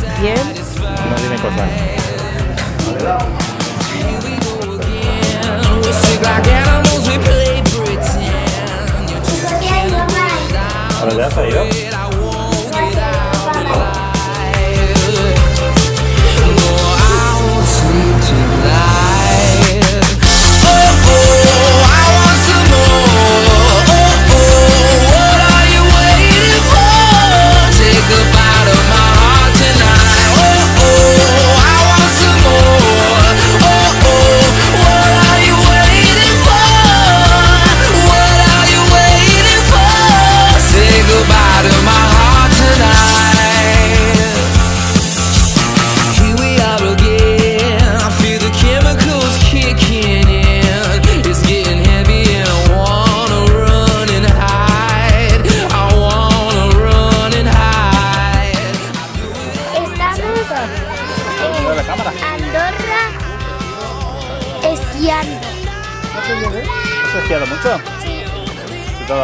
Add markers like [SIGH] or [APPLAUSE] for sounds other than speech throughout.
muy bien. No tiene cosas. ¿Ahora ya se ha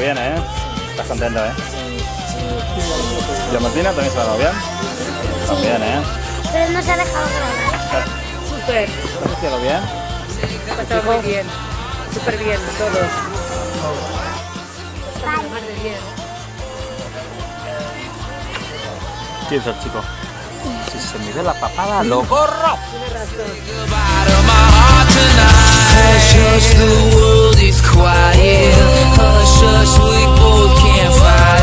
bien, ¿eh? Estás contento, ¿eh? sí, sí. ¿Y a Martina también se ha dado bien? También, ¿eh? Pero no se ha dejado grabar. Súper. ¿Has esquiado bien? Ha pasado muy bien. Súper bien, todos. Más de bien. ¿Quién es el chico? Si se me ve la papada, lo corro. Hush, hush, the world is quiet. Hush, hush, we both can't fight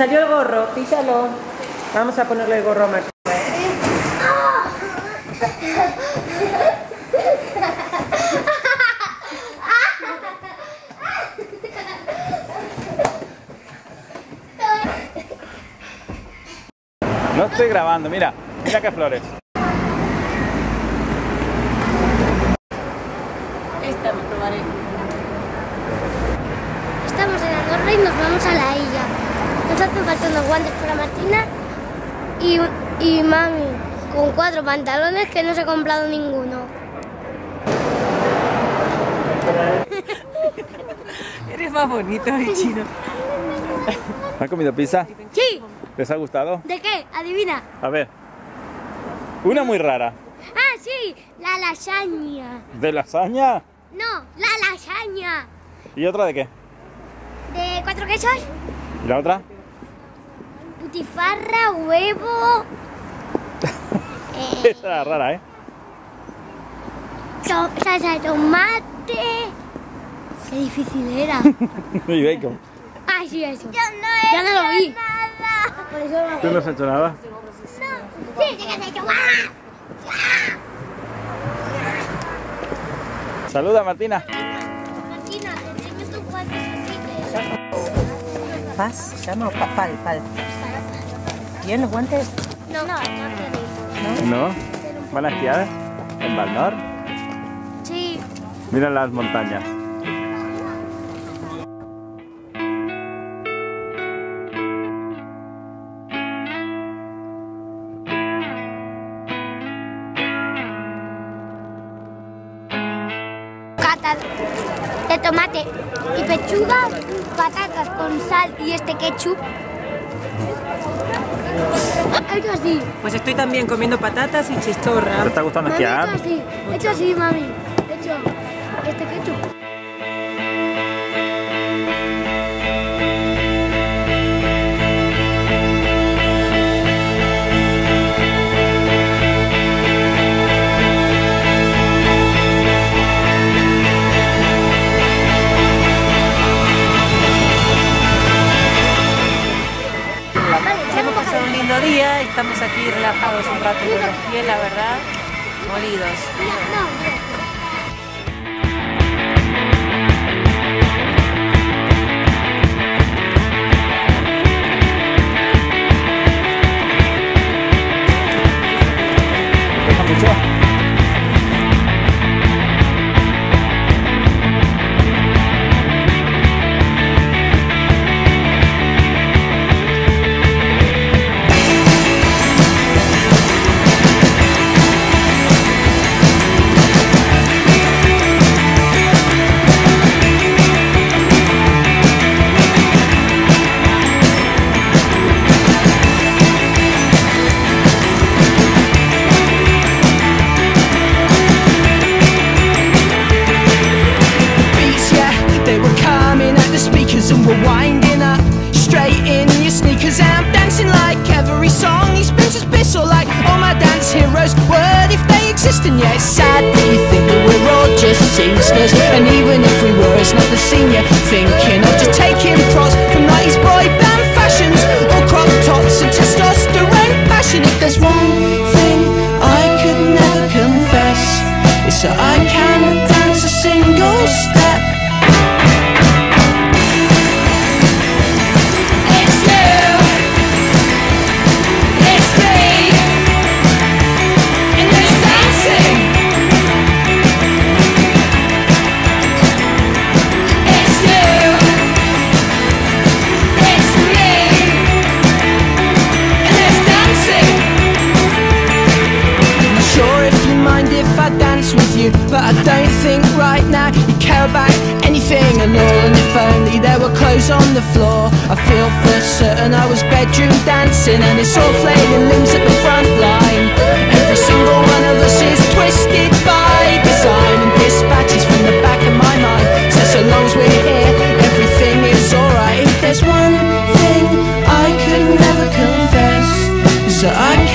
salió el gorro, písalo. Vamos a ponerle el gorro a Martín. No estoy grabando, mira. Mira qué flores. Esta me probaré. Estamos en Andorra y nos vamos a la isla. Nos hacen falta unos guantes para Martina y, y mami con cuatro pantalones que no se ha comprado ninguno. [LAUGHS] Eres más bonito, mi chino. ¿Han comido pizza? Sí, ¿Les ha gustado? ¿de qué? Adivina. A ver. Una muy rara. Ah, sí, la lasaña. ¿De lasaña? No, la lasaña. ¿Y otra de qué? ¿De cuatro quesos? ¿Y la otra? Putifarra, huevo, [LAUGHS] eh, Esa era rara, ¿eh? salsa de tomate. Qué difícil era. Y bacon. Ah, sí, eso. Yo no, ya no lo vi. Por eso no. ¿Tú no has hecho nada? Sí, sí que has hecho. ¡Ah! Saluda, Martina. Martina, enseña tus guantes así ¿Paz se llama pal? Pal. ¿Bien los guantes? No, no, no. ¿No? ¿Van a esquiar? ¿En Valnor? Mira las montañas. Catas de tomate y pechuga, patatas con sal y este ketchup. Hecho así. Pues estoy también comiendo patatas y ¿Te chistorra. está gustando Mami, esquiar? hecho así. Hecho así, mami. Hecho este ketchup. Molidos. Every song. He spins his pistol like all my dance heroes would if they exist. And yeah, it's sad that you think that we're all just seamsters. And even if we were, it's not the senior thinking of just taking pros from 90s boy band fashions or crop tops and testosterone passion. If there's one don't right now you care about anything at all. And if only there were clothes on the floor, I feel for certain I was bedroom dancing, and it's all flailing limbs at the front line. Every single one of us is twisted by design and dispatches from the back of my mind. So so long as we're here, everything is alright. If there's one thing I could never confess, is that I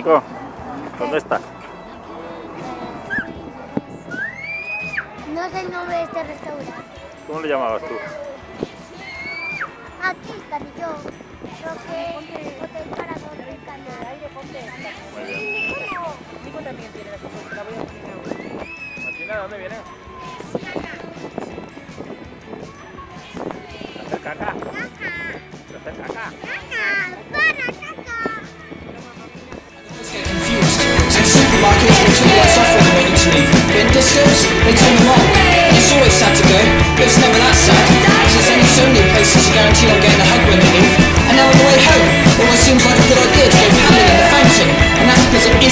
Nico, ¿dónde estás? No sé el nombre de este restaurante. ¿Cómo le llamabas tú? Aquí, Canillo. Creo que. Muy bien. Nico también tiene la voy a poner ahora. ¿Martina, ¿de dónde vienes? ¿Hacer caca? ¿Hacer because But in discos, they turn them on. It's always sad to go, but it's never that sad. Because there's only so many places you guarantee on getting a hug when they leave. And now on the way home, it always seems like a good idea to go paddling in the fountain. And that's because it is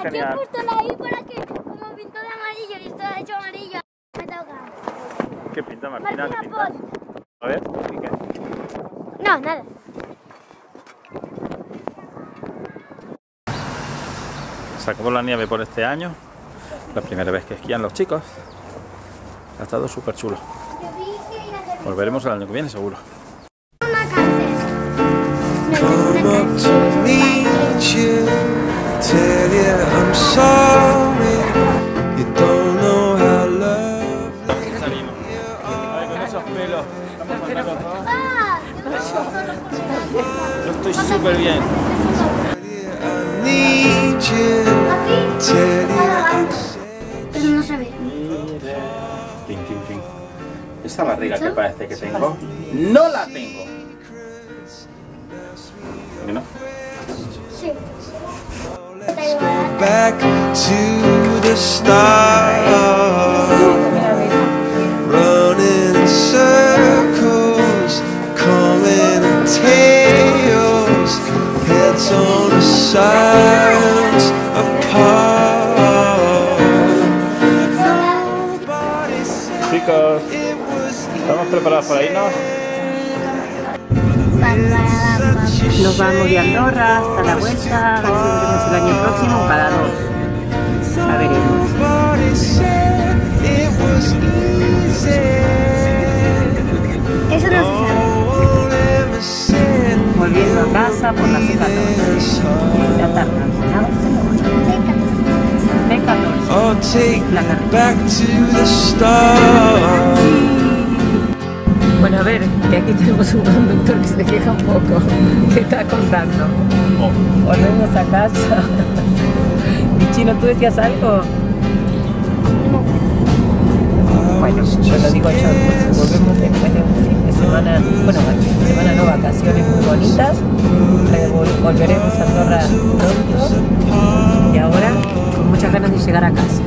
está Aquí he genial? puesto la I para que, como pintó de amarillo y esto ha hecho amarillo, me toca. ¿Qué pinta Martina? ¿Qué Martina, pinta? pon. A ver. No, nada. Se acabó la nieve por este año. La primera vez que esquían los chicos. Ha estado súper chulo. Vi Volveremos el año que viene seguro. una cárcel. Yo estoy súper bien. Pero no se ve. Esa barriga que parece que tengo, no la tengo. Back to the start. Running in circles, coming in tails, heads on the sides apart. Nobody said Chicos, it was ¿estamos preparados para irnos? Nos vamos de Andorra hasta la vuelta, a ver si volvemos el año próximo cada dos. Ya veremos. Eso no se sabe. Volviendo a casa por la C14. La tarde. A Barcelona. B14. I'll take La carretera. Bueno, a ver, que aquí tenemos un conductor que se queja un poco. ¿Qué está contando? Volvemos a casa. [LAUGHS] Y Chino, ¿tú decías algo? Bueno, yo lo digo yo, entonces volvemos después de un fin de semana, bueno, fin de semana no, vacaciones muy bonitas. Volveremos a Andorra pronto y ahora con muchas ganas de llegar a casa.